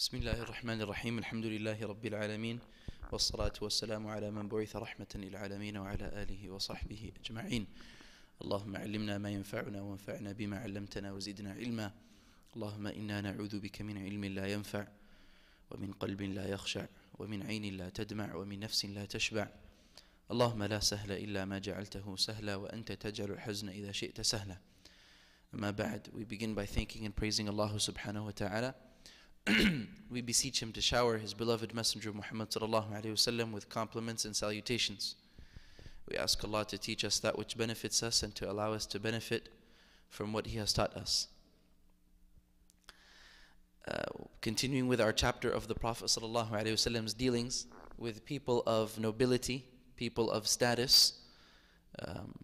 بسم الله الرحمن الرحيم. الحمد لله رب العالمين والصلاة والسلام على من بعث رحمة للعالمين وعلى آله وصحبه أجمعين. اللهم علمنا ما ينفعنا وانفعنا بما علمتنا وزدنا علما. اللهم إنا نعوذ بك من علم لا ينفع ومن قلب لا يخشع ومن عين لا تدمع ومن نفس لا تشبع. اللهم لا سهل إلا ما جعلته سهلا وأنت تجعل الحزن إذا شئت سهلا. أما بعد we begin by thanking and praising Allah subhanahu wa ta'ala. we beseech him to shower his beloved messenger Muhammad wasallam with compliments and salutations. We ask Allah to teach us that which benefits us and to allow us to benefit from what he has taught us. Uh, continuing with our chapter of the Prophet wasallam's dealings with people of nobility people of status um,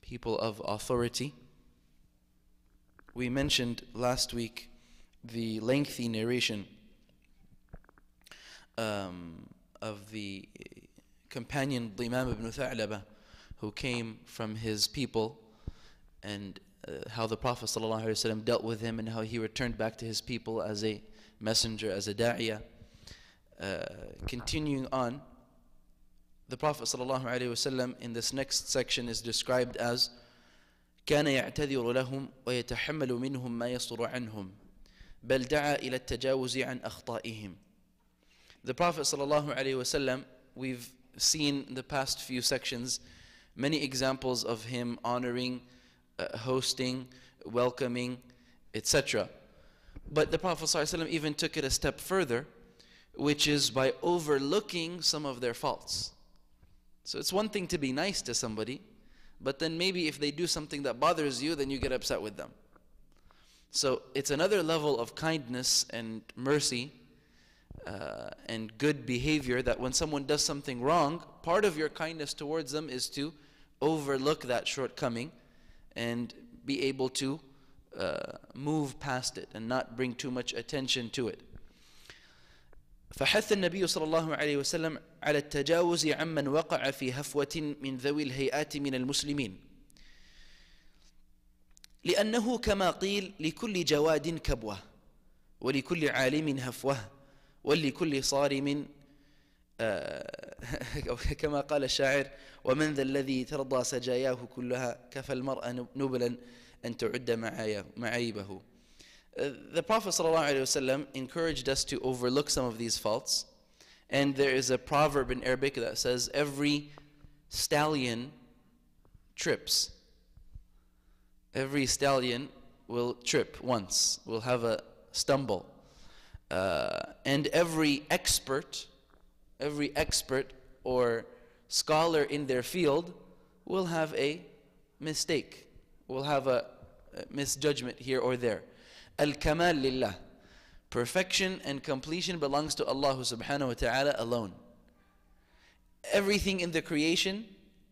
people of authority. We mentioned last week the lengthy narration um, of the companion Dimam ibn Tha'laba who came from his people and uh, how the Prophet ﷺ dealt with him and how he returned back to his people as a messenger, as a da'iyah. Uh, continuing on, the Prophet ﷺ in this next section is described as كان يعتذر لهم ويتحمل منهم ما يصر عنهم بل دعا إلى التجاوز عن أخطائهم The Prophet ﷺ, we've seen in the past few sections many examples of him honoring, uh, hosting, welcoming, etc. But the Prophet ﷺ even took it a step further, which is by overlooking some of their faults. So it's one thing to be nice to somebody, but then maybe if they do something that bothers you, then you get upset with them. So it's another level of kindness and mercy uh, and good behavior that when someone does something wrong, part of your kindness towards them is to overlook that shortcoming and be able to uh, move past it and not bring too much attention to it. فحث النبي صلى الله عليه وسلم على التجاوز عمن وقع في هفوة من ذوي الهيئات من المسلمين لأنه كما قيل لكل جواد كبوة ولكل عالم هفوة ولكل صارم كما قال الشاعر ومن ذا الذي ترضى سجاياه كلها كفى المرء نبلا أن تعد معايبه the Prophet ﷺ encouraged us to overlook some of these faults. And there is a proverb in Arabic that says, Every stallion trips. Every stallion will trip once, will have a stumble. Uh, and every expert, every expert or scholar in their field will have a mistake, will have a, misjudgment here or there. Al-Kamal lillah. Perfection and completion belongs to Allah subhanahu wa ta'ala alone. Everything in the creation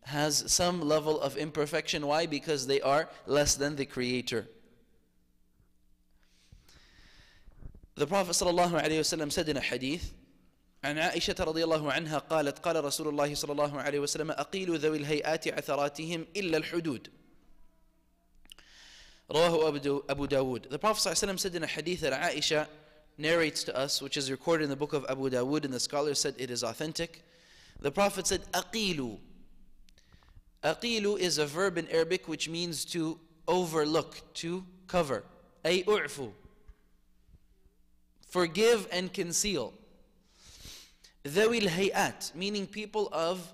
has some level of imperfection. Why? Because they are less than the creator. The Prophet sallallahu alayhi wasallam said in a hadith, عن عائشة رضي الله عنها قالت قال رسول الله صلى الله عليه وسلم أقيل ذوي الهيئات عثراتهم إلا الحدود رواه Abu Dawood. The Prophet ﷺ said in a hadith that Aisha narrates to us, which is recorded in the book of Abu Dawood, and the scholars said it is authentic. The Prophet said, Aqilu. Aqilu is a verb in Arabic which means to overlook, to cover. Ay u'fu. Forgive and conceal. Dhawil hay'at, meaning people of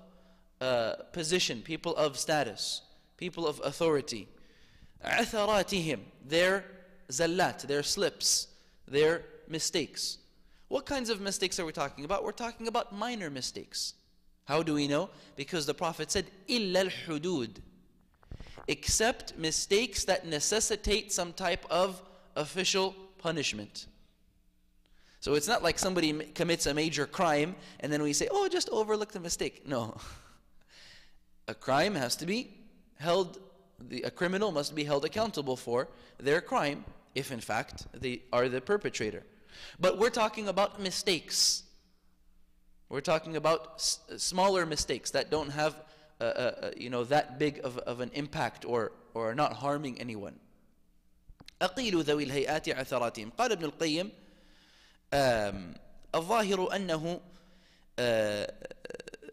uh, position, people of status, people of authority. Atharatihim, their zallat, their slips, their mistakes. What kinds of mistakes are we talking about? We're talking about minor mistakes. How do we know? Because the Prophet said, إِلَّا الْحُدُودِ Except mistakes that necessitate some type of official punishment. So it's not like somebody commits a major crime and then we say, oh, just overlook the mistake. No. A crime has to be held the, a criminal must be held accountable for their crime if in fact they are the perpetrator. But we're talking about mistakes. We're talking about s- smaller mistakes that don't have uh, uh, you know that big of, of an impact or or not harming anyone. أقيل ذوي الهيئات عثراتهم قال ابن القيم الظاهر أنه آه،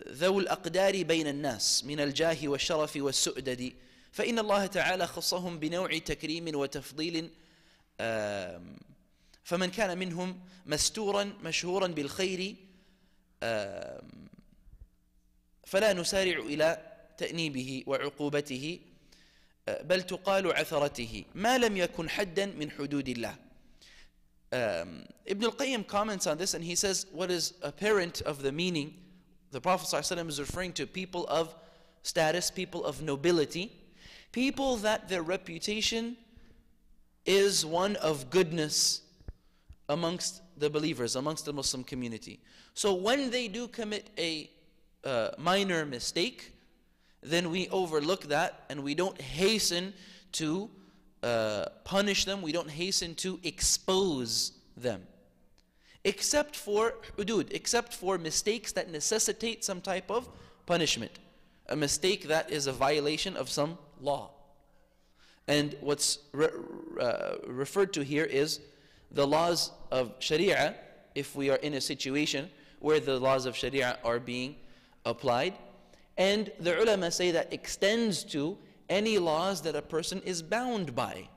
ذو الأقدار بين الناس من الجاه والشرف والسؤدد فإن الله تعالى خصهم بنوع تكريم وتفضيل فمن كان منهم مستورا مشهورا بالخير فلا نسارع إلى تأنيبه وعقوبته آه، بل تقال عثرته ما لم يكن حدا من حدود الله um, Ibn al-Qayyim comments on this and he says what is apparent of the meaning the Prophet ﷺ is referring to people of status, people of nobility, people that their reputation is one of goodness amongst the believers, amongst the Muslim community. So when they do commit a uh, minor mistake, then we overlook that and we don't hasten to uh, punish them, we don't hasten to expose them. Except for hudud, except for mistakes that necessitate some type of punishment. A mistake that is a violation of some law. And what's re- uh, referred to here is the laws of Sharia, if we are in a situation where the laws of Sharia are being applied. And the ulama say that extends to any laws that a person is bound by.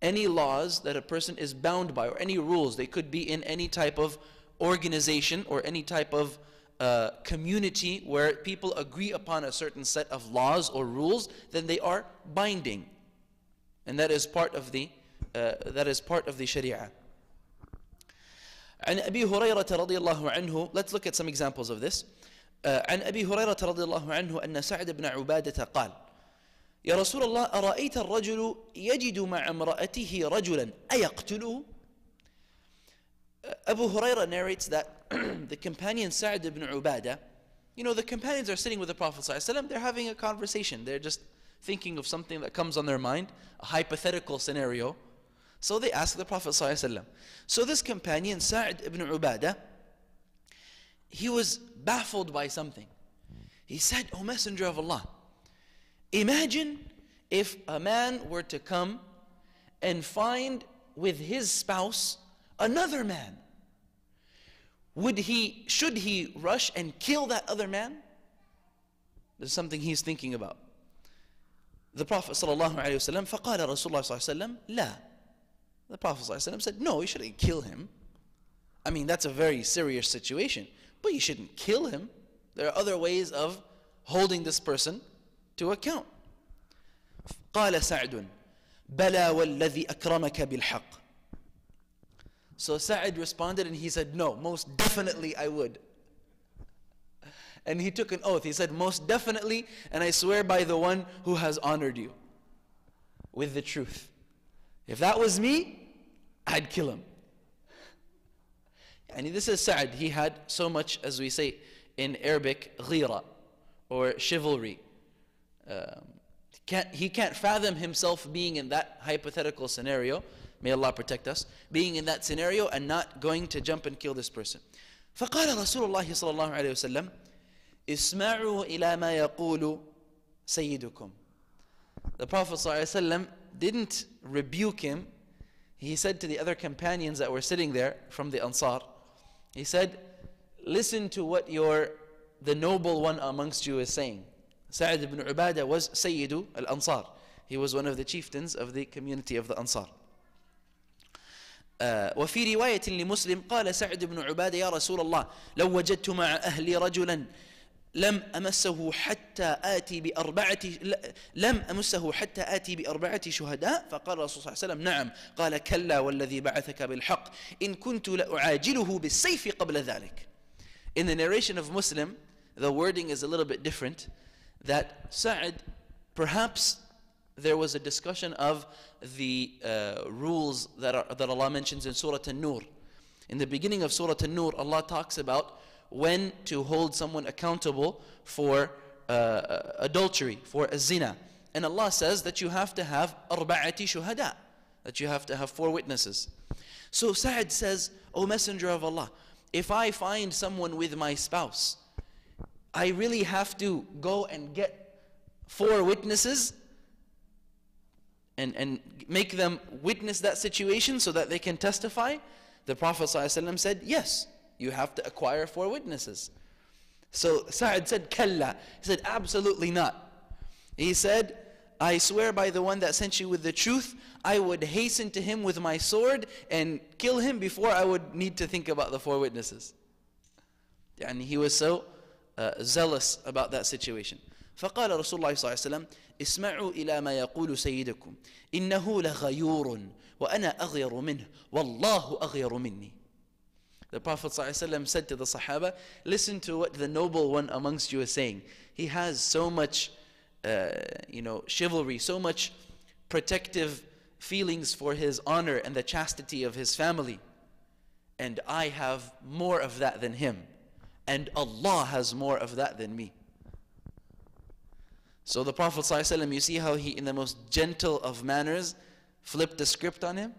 Any laws that a person is bound by, or any rules, they could be in any type of organization or any type of uh, community where people agree upon a certain set of laws or rules, then they are binding. And that is part of the, uh, that is part of the Sharia. عن أبي هريرة رضي الله عنه let's look at some examples of this uh, عن أبي هريرة رضي الله عنه أن سعد بن عبادة قال يا رسول الله أرأيت الرجل يجد مع امرأته رجلا أيقتله Uh, Abu Huraira narrates that the companion Sa'd ibn Ubadah, you know, the companions are sitting with the Prophet ﷺ, they're having a conversation. They're just thinking of something that comes on their mind, a hypothetical scenario. So they ask the Prophet ﷺ. So this companion, Sa'd ibn Ubadah, he was baffled by something. He said, O Messenger of Allah, imagine if a man were to come and find with his spouse another man. Would he, should he rush and kill that other man? There's something he's thinking about. The Prophet sallallahu alaihi wasallam, فقال رسول الله صلى الله عليه وسلم, لا. The Prophet sallallahu alaihi wasallam said, no, you shouldn't kill him. I mean, that's a very serious situation, but you shouldn't kill him. There are other ways of holding this person to account. قال سعد بلى والذي أكرمك بالحق So Sa'id responded and he said, No, most definitely I would. And he took an oath. He said, Most definitely, and I swear by the one who has honored you with the truth. If that was me, I'd kill him. And this is Sa'id. He had so much, as we say in Arabic, ghira, or chivalry. Um, can't, he can't fathom himself being in that hypothetical scenario. May Allah protect us. Being in that scenario and not going to jump and kill this person. فقال رسول الله صلى الله عليه وسلم اسمعوا إلى ما يقول سيدكم The Prophet صلى الله عليه وسلم didn't rebuke him. He said to the other companions that were sitting there from the Ansar, he said, listen to what your, the noble one amongst you is saying. Sa'id ibn Ubadah was Sayyidu al-Ansar. He was one of the chieftains of the community of the Ansar. آه، وفي رواية لمسلم قال سعد بن عبادة يا رسول الله لو وجدت مع أهلي رجلا لم أمسه حتى آتي بأربعة لم أمسه حتى آتي بأربعة شهداء فقال الرسول صلى الله عليه وسلم نعم قال كلا والذي بعثك بالحق إن كنت لأعاجله بالسيف قبل ذلك In the narration of Muslim the wording is a little bit different that Sa'id perhaps there was a discussion of the uh, rules that, are, that Allah mentions in Surah An-Nur. In the beginning of Surah An-Nur, Allah talks about when to hold someone accountable for uh, adultery, for a zina. And Allah says that you have to have arba'ati shuhada, that you have to have four witnesses. So Sa'id says, O Messenger of Allah, if I find someone with my spouse, I really have to go and get four witnesses and, and make them witness that situation so that they can testify. The Prophet ﷺ said, Yes, you have to acquire four witnesses. So Sa'ad said, Kalla. He said, Absolutely not. He said, I swear by the one that sent you with the truth, I would hasten to him with my sword and kill him before I would need to think about the four witnesses. And he was so uh, zealous about that situation. فقال رسول الله صلى الله عليه وسلم اسمعوا إلى ما يقول سيدكم إنه لغيور وأنا أغير منه والله أغير مني the Prophet ﷺ said to the Sahaba, listen to what the noble one amongst you is saying. He has so much, uh, you know, chivalry, so much protective feelings for his honor and the chastity of his family. And I have more of that than him. And Allah has more of that than me. So the Prophet ﷺ, you see how he, in the most gentle of manners, flipped the script on him?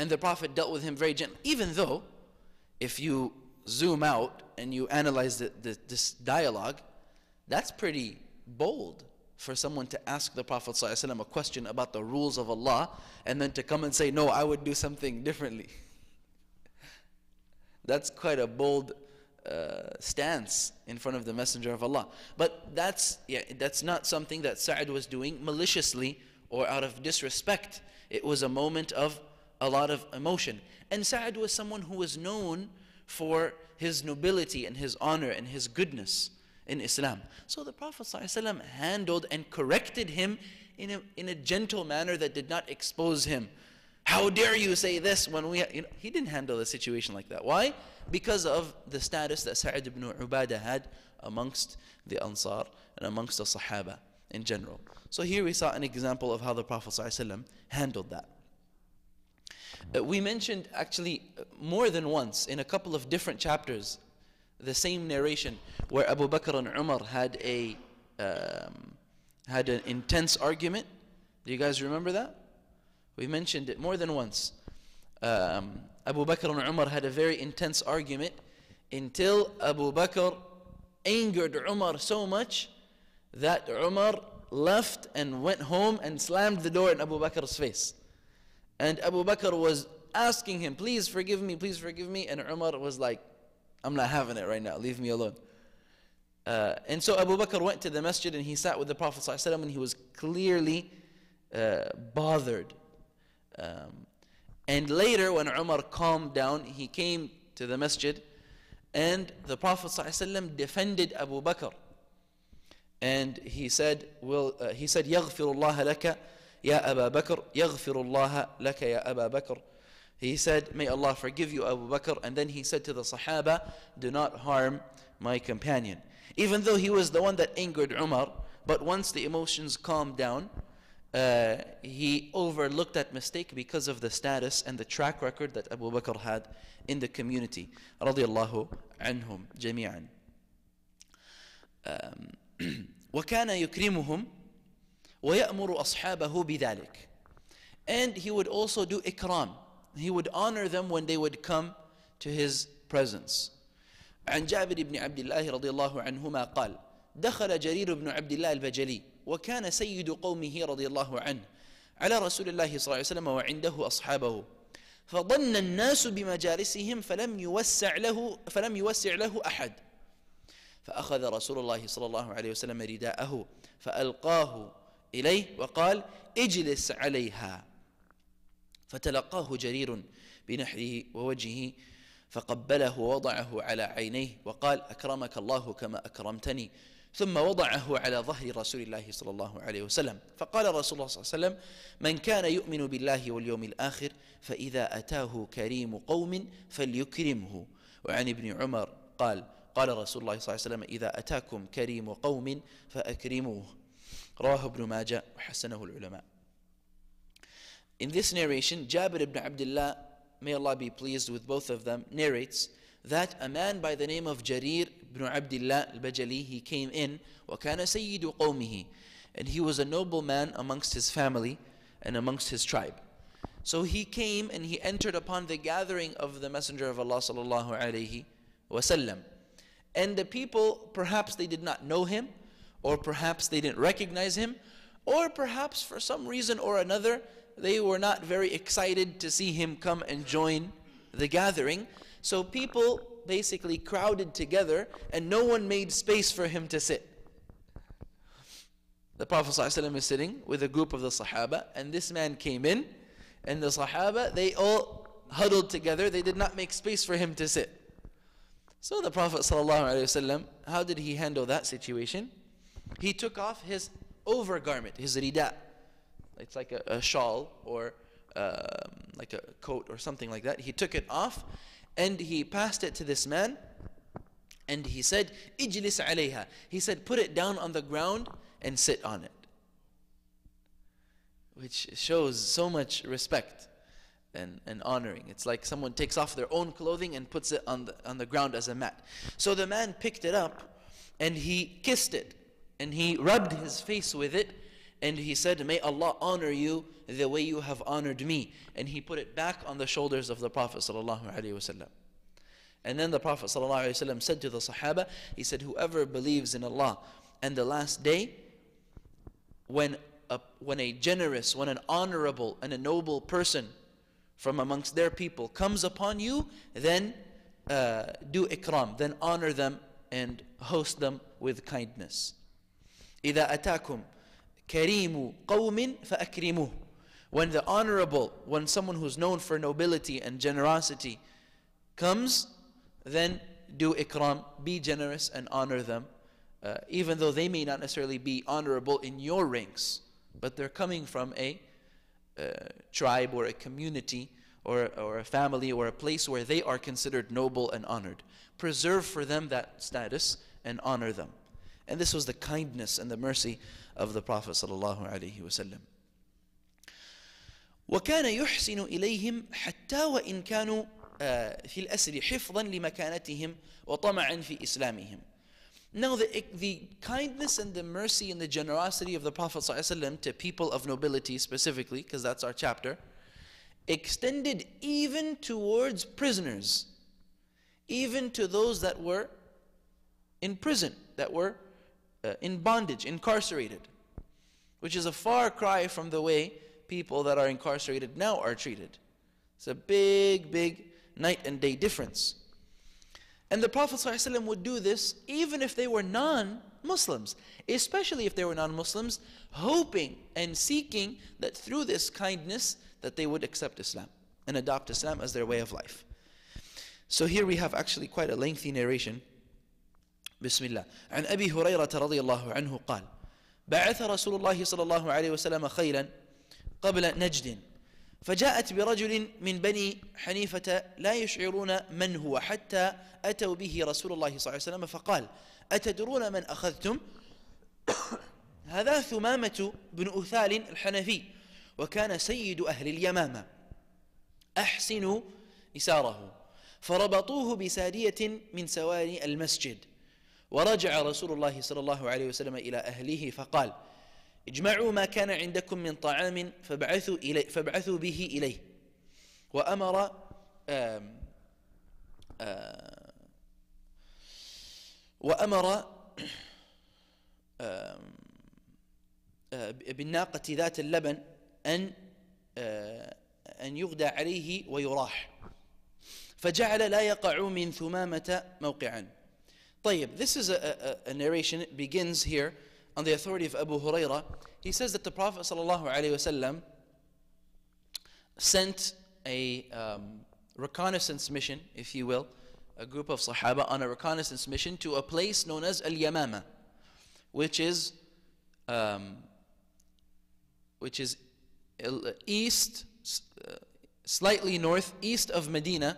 And the Prophet dealt with him very gently, even though, if you zoom out and you analyze the, the, this dialogue, that's pretty bold for someone to ask the Prophet ﷺ a question about the rules of Allah and then to come and say, No, I would do something differently. that's quite a bold uh, stance in front of the Messenger of Allah. But that's, yeah, that's not something that Sa'd was doing maliciously or out of disrespect. It was a moment of a lot of emotion. And Sa'd was someone who was known for his nobility and his honor and his goodness in Islam. So the Prophet ﷺ handled and corrected him in a, in a gentle manner that did not expose him. How dare you say this when we, you know, he didn't handle a situation like that. Why? because of the status that Sa'id ibn Ubadah had amongst the Ansar and amongst the Sahaba in general. So here we saw an example of how the Prophet ﷺ handled that. Uh, we mentioned actually uh, more than once in a couple of different chapters the same narration where Abu Bakr and Umar had a um, had an intense argument. Do you guys remember that? We mentioned it more than once. Um, Abu Bakr and Umar had a very intense argument until Abu Bakr angered Umar so much that Umar left and went home and slammed the door in Abu Bakr's face. And Abu Bakr was asking him, Please forgive me, please forgive me. And Umar was like, I'm not having it right now, leave me alone. Uh, and so Abu Bakr went to the masjid and he sat with the Prophet ﷺ and he was clearly uh, bothered. Um, and later, when Umar calmed down, he came to the masjid and the Prophet ﷺ defended Abu Bakr. And he said, well, uh, he said, يغفر الله لك يا أبا بكر يغفر الله لك يا أبا بكر. He said, may Allah forgive you Abu Bakr. And then he said to the Sahaba, do not harm my companion. Even though he was the one that angered Umar, but once the emotions calmed down, uh, he overlooked that mistake because of the status and the track record that Abu Bakr had in the community. Radiallahu anhum jami'an. Um, وكان يكرمهم ويأمر أصحابه بذلك. And he would also do ikram. He would honor them when they would come to his presence. عن جابر بن عبد الله رضي الله عنهما قال دخل جرير بن عبد الله البجلي وكان سيد قومه رضي الله عنه على رسول الله صلى الله عليه وسلم وعنده أصحابه فظن الناس بمجالسهم فلم يوسع له فلم يوسع له أحد فأخذ رسول الله صلى الله عليه وسلم رداءه فألقاه إليه وقال اجلس عليها. فتلقاه جرير بنحره ووجهه فقبله ووضعه على عينيه وقال أكرمك الله كما أكرمتني. ثم وضعه على ظهر رسول الله صلى الله عليه وسلم. فقال رسول الله صلى الله عليه وسلم من كان يؤمن بالله واليوم الآخر فإذا أتاه كريم قوم فليكرمه. وعن ابن عمر قال قال رسول الله صلى الله عليه وسلم إذا أتاكم كريم قوم فأكرموه. رواه ابن ماجه وحسنه العلماء In this narration, Jabir ibn Abdullah, may Allah be pleased with both of them, narrates that a man by the name of Jarir ibn Abdullah al-Bajali, he came in, وَكَانَ سَيِّدُ قَوْمِهِ And he was a noble man amongst his family and amongst his tribe. So he came and he entered upon the gathering of the Messenger of Allah sallallahu alaihi wasallam. And the people, perhaps they did not know him, or perhaps they didn't recognize him, or perhaps for some reason or another, they were not very excited to see him come and join the gathering. So people basically crowded together and no one made space for him to sit. The Prophet ﷺ is sitting with a group of the Sahaba, and this man came in, and the Sahaba, they all huddled together. They did not make space for him to sit. So the Prophet ﷺ, how did he handle that situation? He took off his overgarment, his rida. It's like a, a shawl or um, like a coat or something like that. He took it off and he passed it to this man and he said, Ijlis alayha. He said, put it down on the ground and sit on it. Which shows so much respect and, and honoring. It's like someone takes off their own clothing and puts it on the, on the ground as a mat. So the man picked it up and he kissed it and he rubbed his face with it and he said, May Allah honor you the way you have honored me. And he put it back on the shoulders of the Prophet. And then the Prophet said to the Sahaba, He said, Whoever believes in Allah and the last day, when a, when a generous, when an honorable and a noble person from amongst their people comes upon you, then uh, do ikram, then honor them and host them with kindness. إذا أتاكم كريم قوم فأكرموه When the honorable, when someone who's known for nobility and generosity comes, then do ikram, be generous and honor them, uh, even though they may not necessarily be honorable in your ranks, but they're coming from a tribe or a community or, or a family or a place where they are considered noble and honored. Preserve for them that status and honor them. And this was the kindness and the mercy of the Prophet sallallahu alaihi wasallam. وكان يحسن إليهم حتى وإن كانوا في الأسر حفظا لمكانتهم وطمعا في إسلامهم. Now, the, the kindness and the mercy and the generosity of the Prophet ﷺ to people of nobility specifically, because that's our chapter, extended even towards prisoners, even to those that were in prison, that were uh, in bondage, incarcerated, which is a far cry from the way people that are incarcerated now are treated. It's a big, big night and day difference. And the Prophet ﷺ would do this even if they were non Muslims, especially if they were non Muslims, hoping and seeking that through this kindness that they would accept Islam and adopt Islam as their way of life. So here we have actually quite a lengthy narration. بسم الله. عن أبي هريرة رضي الله عنه قال بعث رسول الله صلى الله عليه وسلم خيلا قبل نجد فجاءت برجل من بني حنيفة لا يشعرون من هو حتى أتوا به رسول الله صلى الله عليه وسلم فقال أتدرون من أخذتم؟ هذا ثمامة بن أثال الحنفي وكان سيد أهل اليمامة. أحسنوا إساره. فربطوه بسارية من سواري المسجد. ورجع رسول الله صلى الله عليه وسلم إلى أهله فقال اجمعوا ما كان عندكم من طعام فابعثوا, إلي فابعثوا به إليه. وأمر آم آم وأمر آم بالناقة ذات اللبن أن أن يغدى عليه ويراح. فجعل لا يقع من ثمامة موقعا. طيب this is a, a, a narration it begins here on the authority of Abu Huraira, he says that the Prophet ﷺ sent a um, reconnaissance mission, if you will, a group of Sahaba on a reconnaissance mission to a place known as Al Yamama, which is um, which is east, uh, slightly northeast of Medina,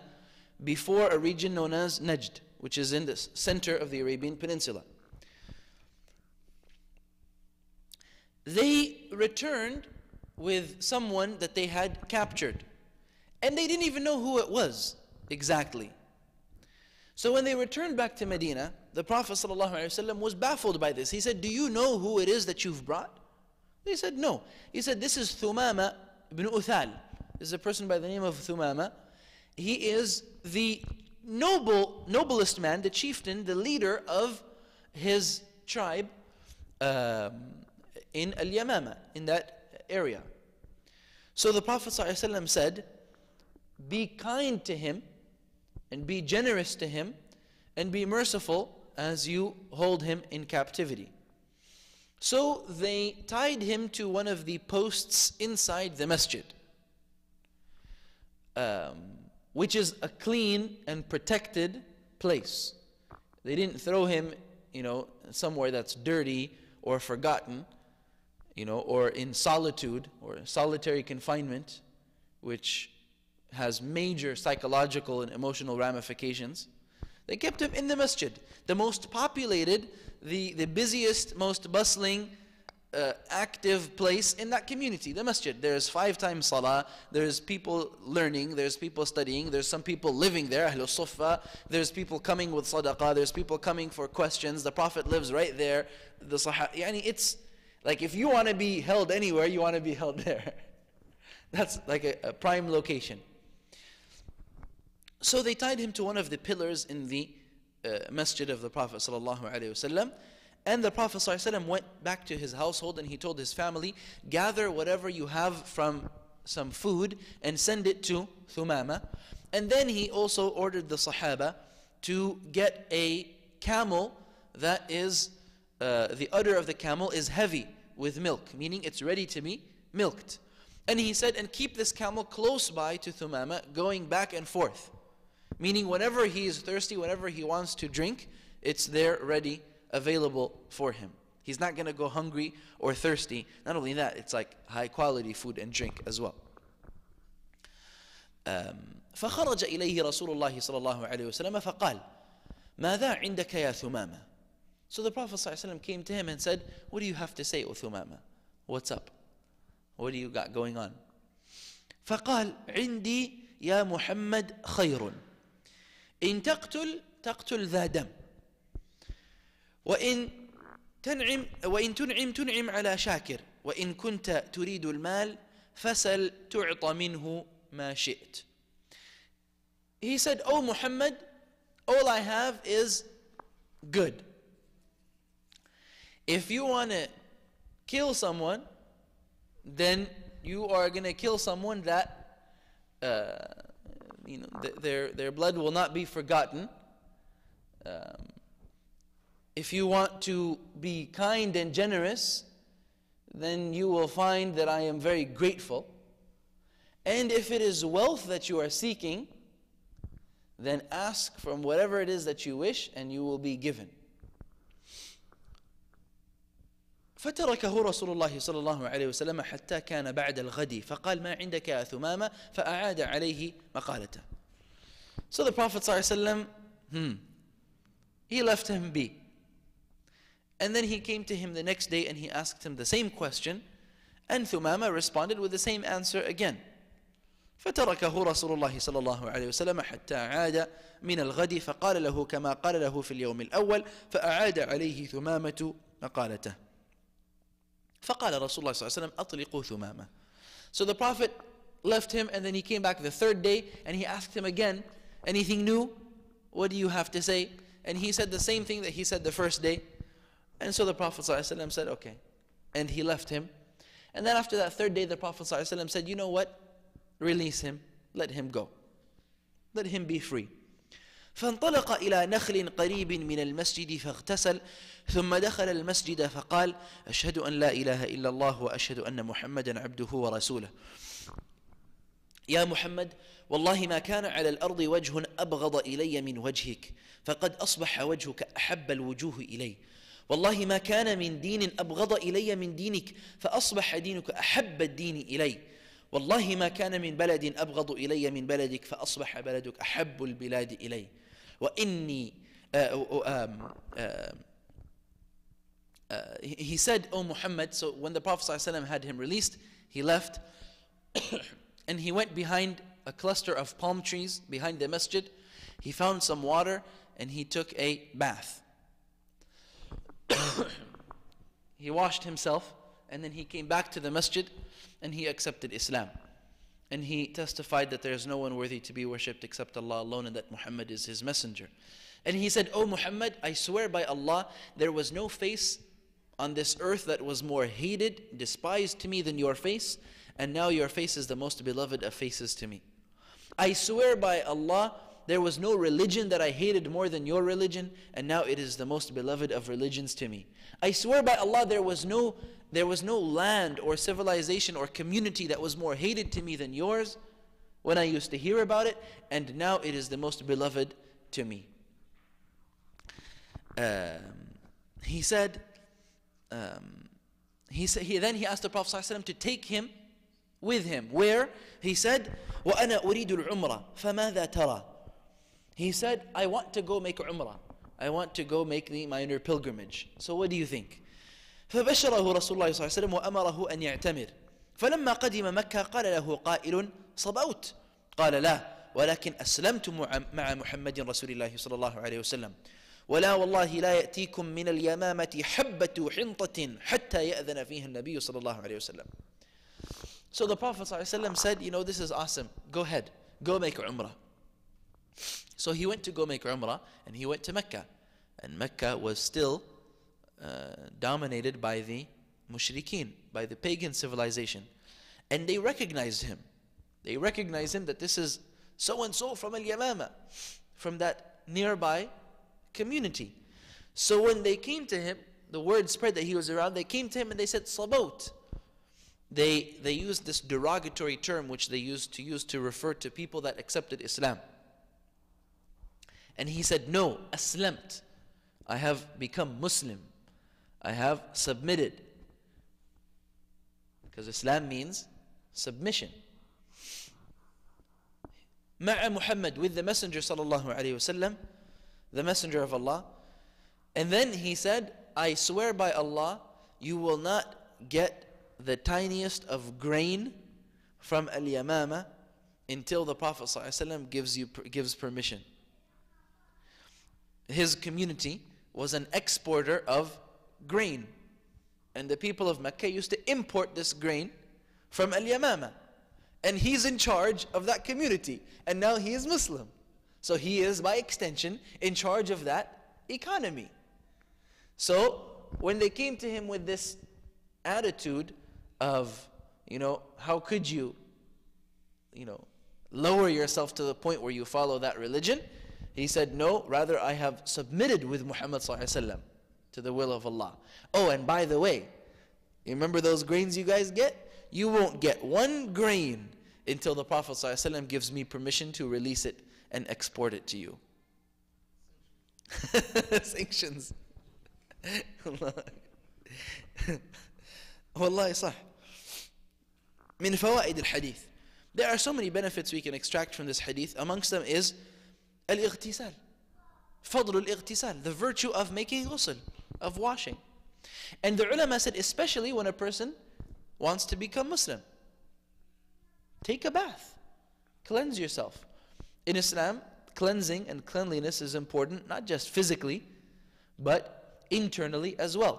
before a region known as Najd, which is in the center of the Arabian Peninsula. they returned with someone that they had captured. And they didn't even know who it was exactly. So when they returned back to Medina, the Prophet ﷺ was baffled by this. He said, Do you know who it is that you've brought? They said, No. He said, This is Thumama ibn Uthal. This is a person by the name of Thumama. He is the noble, noblest man, the chieftain, the leader of his tribe. Um, in Al Yamama, in that area. So the Prophet ﷺ said, Be kind to him and be generous to him and be merciful as you hold him in captivity. So they tied him to one of the posts inside the masjid, um, which is a clean and protected place. They didn't throw him, you know, somewhere that's dirty or forgotten, you know, or in solitude or solitary confinement, which has major psychological and emotional ramifications. They kept him in the masjid, the most populated, the, the busiest, most bustling, uh, active place in that community, the masjid. There's five times salah, there's people learning, there's people studying, there's some people living there, Ahlul Sufa, there's people coming with sadaqah, there's people coming for questions. The Prophet lives right there. The sahah, yani it's like if you want to be held anywhere, you want to be held there. That's like a, a prime location. So they tied him to one of the pillars in the uh, masjid of the Prophet ﷺ. And the Prophet ﷺ went back to his household and he told his family, gather whatever you have from some food and send it to Thumama. And then he also ordered the Sahaba to get a camel that is, uh, the udder of the camel is heavy with milk, meaning it's ready to be milked. And he said, and keep this camel close by to Thumama, going back and forth. Meaning, whenever he is thirsty, whenever he wants to drink, it's there ready, available for him. He's not going to go hungry or thirsty. Not only that, it's like high quality food and drink as well. فخرج إليه رسول الله صلى الله عليه وسلم فقال ماذا عندك يا ثمامة So the Prophet ﷺ came to him and said, What do you have to say, O Thumama? What's up? What do you got going on? فقال عندي يا محمد خير إن تقتل تقتل ذا دم وإن تنعم وإن تنعم تنعم على شاكر وإن كنت تريد المال فسل تعطى منه ما شئت He said, Oh Muhammad, all I have is good. If you want to kill someone, then you are going to kill someone that uh, you know, th- their, their blood will not be forgotten. Um, if you want to be kind and generous, then you will find that I am very grateful. And if it is wealth that you are seeking, then ask from whatever it is that you wish and you will be given. فتركه رسول الله صلى الله عليه وسلم حتى كان بعد الغد فقال ما عندك يا ثمامة فأعاد عليه مقالته So the Prophet ﷺ, hmm, he left him be. And then he came to him the next day and he asked him the same question and Thumama responded with the same answer again. فتركه رسول الله صلى الله عليه وسلم حتى عاد من الغد فقال له كما قال له في اليوم الأول فأعاد عليه ثمامة مقالته فقال رسول الله صلى الله عليه وسلم أطلقوا ثمامة So the Prophet left him and then he came back the third day and he asked him again, anything new? What do you have to say? And he said the same thing that he said the first day. And so the Prophet ﷺ said, okay. And he left him. And then after that third day, the Prophet ﷺ said, you know what? Release him. Let him go. Let him be free. فانطلق إلى نخل قريب من المسجد فاغتسل ثم دخل المسجد فقال أشهد أن لا إله إلا الله وأشهد أن محمدا عبده ورسوله يا محمد والله ما كان على الأرض وجه أبغض إلي من وجهك فقد أصبح وجهك أحب الوجوه إلي والله ما كان من دين أبغض إلي من دينك فأصبح دينك أحب الدين إلي والله ما كان من بلد أبغض إلي من بلدك فأصبح بلدك أحب البلاد إلي وإني he said, Oh Muhammad, so when the Prophet ﷺ had him released, he left and he went behind a cluster of palm trees behind the masjid. He found some water and he took a bath. he washed himself and then he came back to the masjid and he accepted Islam. And he testified that there is no one worthy to be worshipped except Allah alone and that Muhammad is his messenger. And he said, Oh Muhammad, I swear by Allah, there was no face on this earth that was more hated, despised to me than your face, and now your face is the most beloved of faces to me. I swear by Allah, there was no religion that I hated more than your religion, and now it is the most beloved of religions to me. I swear by Allah, there was no there was no land or civilization or community that was more hated to me than yours when I used to hear about it, and now it is the most beloved to me. Um, he said, um, he said, he, then he asked the Prophet ﷺ to take him with him. Where? He said, وَأَنَا أُرِيدُ الْعُمْرَةِ فَمَاذَا تَرَى He said, I want to go make umrah. I want to go make the minor pilgrimage. So what do you think? فبشره رسول الله صلى الله عليه وسلم وأمره أن يعتمر فلما قدم مكة قال له قائل صبوت قال لا ولكن أسلمت مع محمد رسول الله صلى الله عليه وسلم ولا والله لا يأتيكم من اليمامة حبة حنطة حتى يأذن فيها النبي صلى الله عليه وسلم So the Prophet ﷺ said, you know, this is awesome. Go ahead. Go make Umrah. So he went to go make Umrah and he went to Mecca. And Mecca was still uh, dominated by the mushrikeen, by the pagan civilization. And they recognized him. They recognized him that this is so and so from Al Yamama, from that nearby community. So when they came to him, the word spread that he was around, they came to him and they said, Sabot. They, they used this derogatory term which they used to use to refer to people that accepted Islam. And he said, No, aslamt. I have become Muslim. I have submitted. Because Islam means submission. Ma'a Muhammad with the Messenger sallallahu alayhi wasallam, the Messenger of Allah. And then he said, I swear by Allah, you will not get the tiniest of grain from Al Yamama until the Prophet gives you gives permission. His community was an exporter of grain. And the people of Mecca used to import this grain from Al Yamama. And he's in charge of that community. And now he is Muslim. So he is, by extension, in charge of that economy. So when they came to him with this attitude of, you know, how could you, you know, lower yourself to the point where you follow that religion? He said, no, rather I have submitted with Muhammad sallallahu to the will of Allah. Oh, and by the way, you remember those grains you guys get? You won't get one grain until the Prophet ﷺ gives me permission to release it and export it to you. Sanctions. والله صح من فوائد الحديث There are so many benefits we can extract from this hadith. Amongst them is الاغتسال فضل الاغتسال the virtue of making ghusl of washing and the ulama said especially when a person wants to become Muslim take a bath cleanse yourself in Islam cleansing and cleanliness is important not just physically but internally as well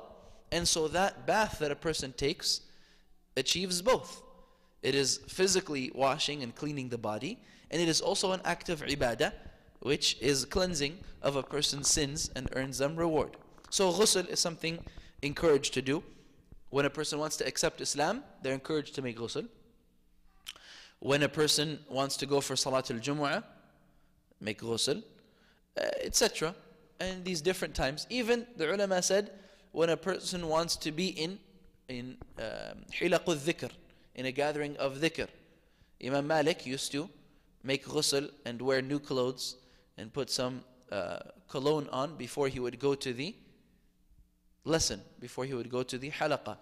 and so that bath that a person takes achieves both it is physically washing and cleaning the body and it is also an act of ibadah which is cleansing of a person's sins and earns them reward. So ghusl is something encouraged to do. When a person wants to accept Islam, they're encouraged to make ghusl. When a person wants to go for Salat al-Jumu'ah, make ghusl, uh, etc. And these different times. Even the ulama said, when a person wants to be in in hilaq um, dhikr in a gathering of dhikr. Imam Malik used to make ghusl and wear new clothes and put some uh, cologne on before he would go to the lesson, before he would go to the halaqah.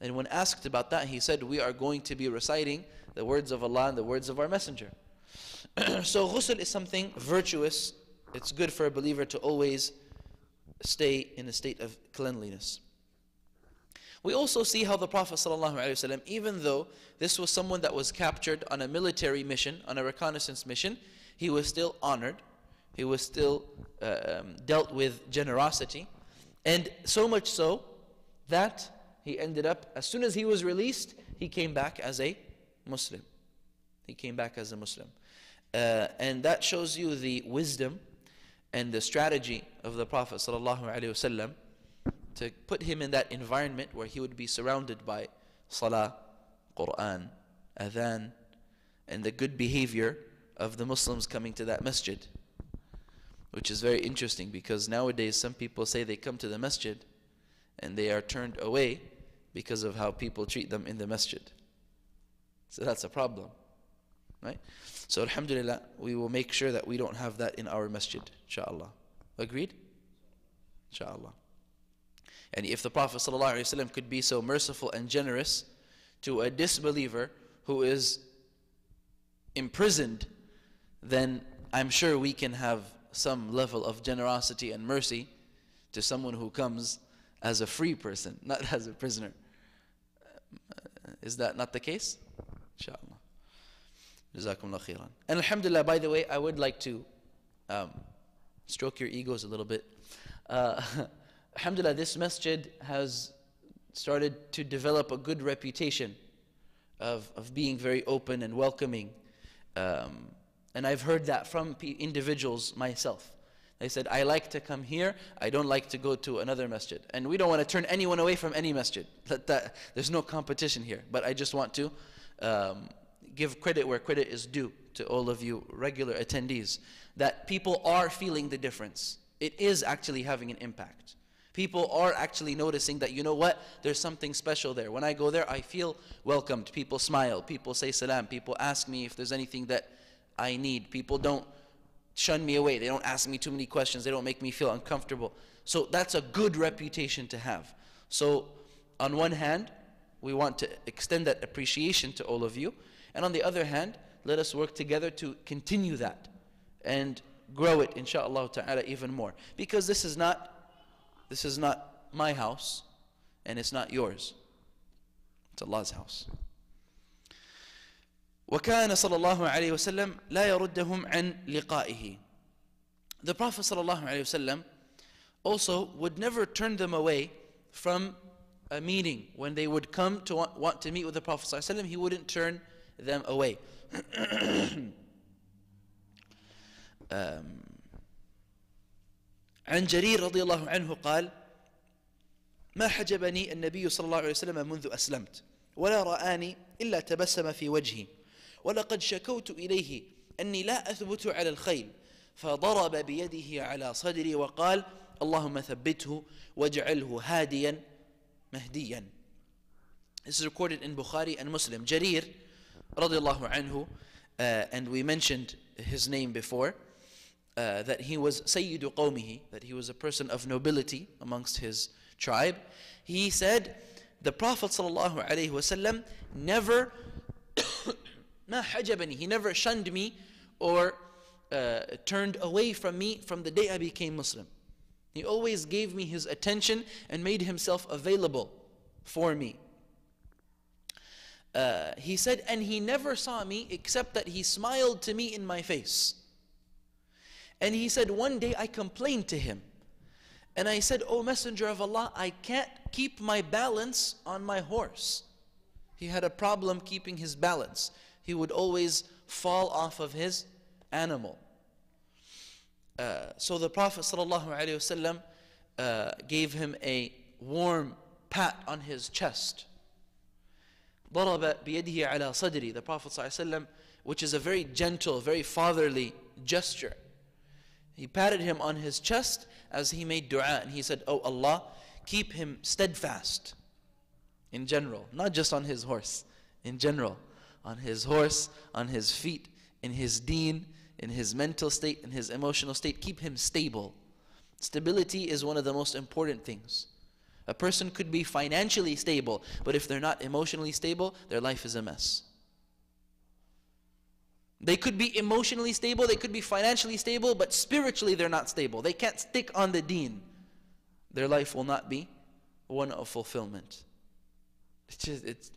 And when asked about that, he said, We are going to be reciting the words of Allah and the words of our Messenger. so, ghusl is something virtuous. It's good for a believer to always stay in a state of cleanliness. We also see how the Prophet ﷺ, even though this was someone that was captured on a military mission, on a reconnaissance mission, he was still honored he was still uh, um, dealt with generosity. And so much so that he ended up, as soon as he was released, he came back as a Muslim. He came back as a Muslim. Uh, and that shows you the wisdom and the strategy of the Prophet ﷺ to put him in that environment where he would be surrounded by salah, Quran, adhan, and the good behavior of the Muslims coming to that masjid. Which is very interesting because nowadays some people say they come to the masjid and they are turned away because of how people treat them in the masjid. So that's a problem. Right? So alhamdulillah, we will make sure that we don't have that in our masjid, inshallah. Agreed? Inshallah. And if the Prophet ﷺ could be so merciful and generous to a disbeliever who is imprisoned, then I'm sure we can have some level of generosity and mercy to someone who comes as a free person, not as a prisoner. Is that not the case? Inshallah. Jazakumullah khairan. And alhamdulillah, by the way, I would like to um, stroke your egos a little bit. Uh, alhamdulillah, this masjid has started to develop a good reputation of, of being very open and welcoming. Um, and I've heard that from individuals myself. They said, I like to come here, I don't like to go to another masjid. And we don't want to turn anyone away from any masjid. That, that, there's no competition here. But I just want to um, give credit where credit is due to all of you regular attendees that people are feeling the difference. It is actually having an impact. People are actually noticing that, you know what, there's something special there. When I go there, I feel welcomed. People smile, people say salam, people ask me if there's anything that I need. People don't shun me away, they don't ask me too many questions, they don't make me feel uncomfortable. So that's a good reputation to have. So, on one hand, we want to extend that appreciation to all of you. And on the other hand, let us work together to continue that and grow it, inshallah ta'ala, even more. Because this is not this is not my house and it's not yours. It's Allah's house. وكان صلى الله عليه وسلم لا يردهم عن لقائه. The Prophet صلى الله عليه وسلم also would never turn them away from a meeting. When they would come to want, want to meet with the Prophet صلى الله عليه وسلم, he wouldn't turn them away. عن جرير رضي الله عنه قال ما حجبني النبي صلى الله عليه وسلم منذ أسلمت ولا رآني إلا تبسم في وجهي ولقد شكوت إليه أني لا أثبت على الخيل فضرب بيده على صدري وقال اللهم ثبته واجعله هاديا مهديا This is recorded in Bukhari and Muslim. Jarir radiallahu anhu, uh, and we mentioned his name before, uh, that he was Sayyidu Qawmihi, that he was a person of nobility amongst his tribe. He said, the Prophet sallallahu alaihi wasallam never, ما حجبني, he never shunned me or uh, turned away from me from the day I became Muslim. He always gave me his attention and made himself available for me. Uh, he said, and he never saw me except that he smiled to me in my face. And he said, one day I complained to him. And I said, O Messenger of Allah, I can't keep my balance on my horse. He had a problem keeping his balance. He would always fall off of his animal. Uh, so the Prophet ﷺ, uh, gave him a warm pat on his chest. ضرب بيده على صدري the Prophet ﷺ, which is a very gentle, very fatherly gesture. He patted him on his chest as he made dua and he said, Oh Allah, keep him steadfast in general, not just on his horse, in general, on his horse, on his feet, in his deen, in his mental state, in his emotional state. Keep him stable. Stability is one of the most important things. A person could be financially stable, but if they're not emotionally stable, their life is a mess. They could be emotionally stable, they could be financially stable, but spiritually they're not stable. They can't stick on the deen. Their life will not be one of fulfillment. It's just, it's,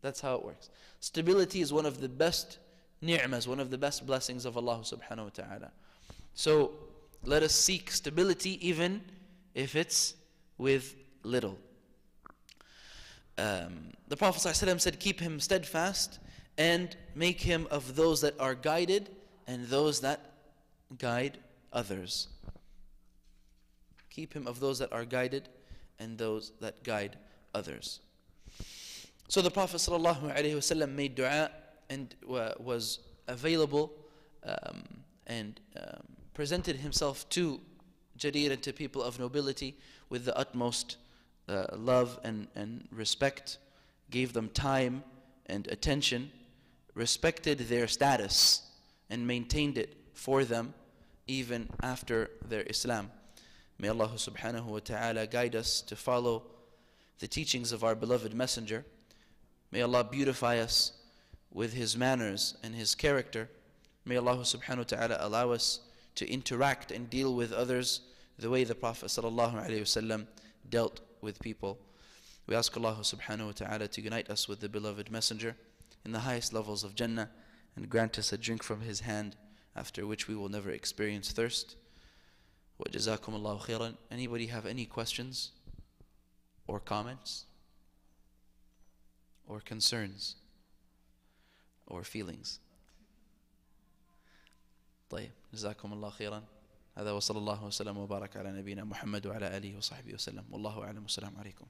that's how it works. Stability is one of the best ni'mas, one of the best blessings of Allah subhanahu wa ta'ala. So let us seek stability even if it's with little. Um, the Prophet ﷺ said, Keep him steadfast and make him of those that are guided and those that guide others. Keep him of those that are guided and those that guide others. So the Prophet ﷺ made dua and was available um, and um, presented himself to Jarir and to people of nobility with the utmost uh, love and, and respect, gave them time and attention, respected their status, and maintained it for them even after their Islam. May Allah subhanahu wa ta'ala guide us to follow the teachings of our beloved Messenger. May Allah beautify us with His manners and His character. May Allah subhanahu wa ta'ala allow us to interact and deal with others the way the Prophet sallallahu alaihi wasallam dealt with people. We ask Allah subhanahu wa ta'ala to unite us with the beloved Messenger in the highest levels of Jannah and grant us a drink from His hand after which we will never experience thirst. وجزاكم الله خيرا. Anybody have any questions or comments Or concerns or feelings? طيب جزاكم الله خيرا. هذا وصلى الله وسلم وبارك على نبينا محمد وعلى آله وصحبه وسلم. والله أعلم. والسلام عليكم.